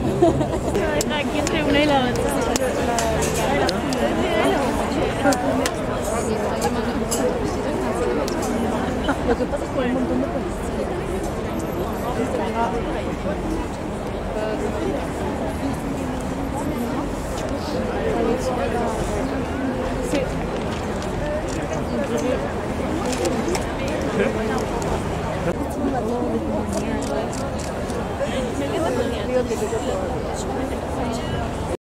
Aquí entre una y la otra. Lo que pasa es que hay un montón de policías. Sí. ってちょっと。